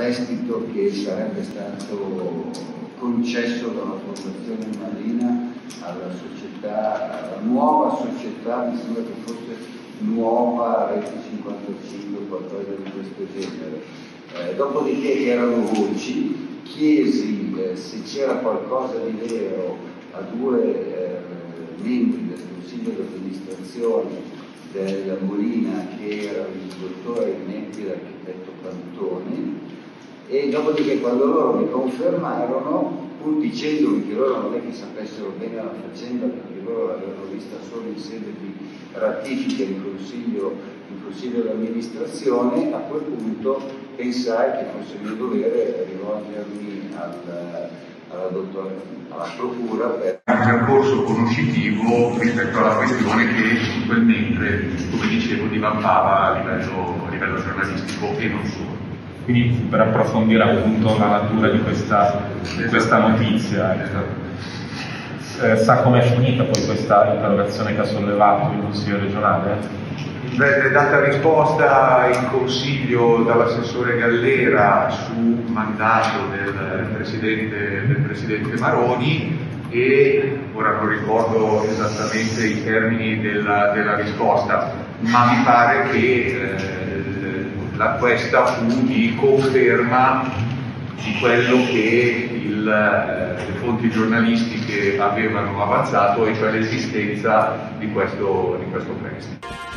prestito che sarebbe stato concesso dalla Fondazione Marina alla società, alla nuova società, mi sembra che fosse nuova Rete 55 o qualcosa di questo genere. Eh, dopodiché erano voci, chiesi eh, se c'era qualcosa di vero a due eh, membri del Consiglio di amministrazione della Molina che e dopodiché quando loro mi confermarono pur dicendomi che loro non è che sapessero bene la faccenda perché loro l'avevano vista solo in sede di ratifica in consiglio, in consiglio d'amministrazione, a quel punto pensai che fosse mio dovere rivolgermi al, alla, dottor, alla procura per un percorso conoscitivo rispetto alla questione che in quel mentre, come dicevo, divampava a livello, a livello giornalistico e non solo. Quindi per approfondire appunto la natura di questa, di questa notizia, eh, sa com'è finita poi questa interrogazione che ha sollevato il Consiglio regionale? Beh, data risposta in consiglio dall'assessore Gallera su mandato del presidente, del presidente Maroni e ora non ricordo esattamente i termini della, della risposta, ma mi pare che eh, la, questa fu di conferma di quello che il, eh, le fonti giornalistiche avevano avanzato, e cioè l'esistenza di questo, di questo prestito.